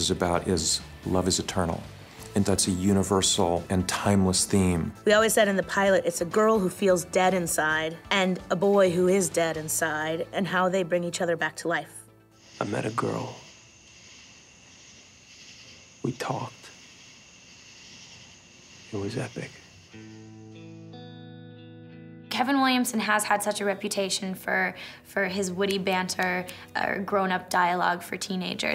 is about is love is eternal. And that's a universal and timeless theme. We always said in the pilot, it's a girl who feels dead inside and a boy who is dead inside, and how they bring each other back to life. I met a girl. We talked. It was epic. Kevin Williamson has had such a reputation for, for his witty banter or grown-up dialogue for teenagers.